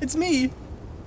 It's me!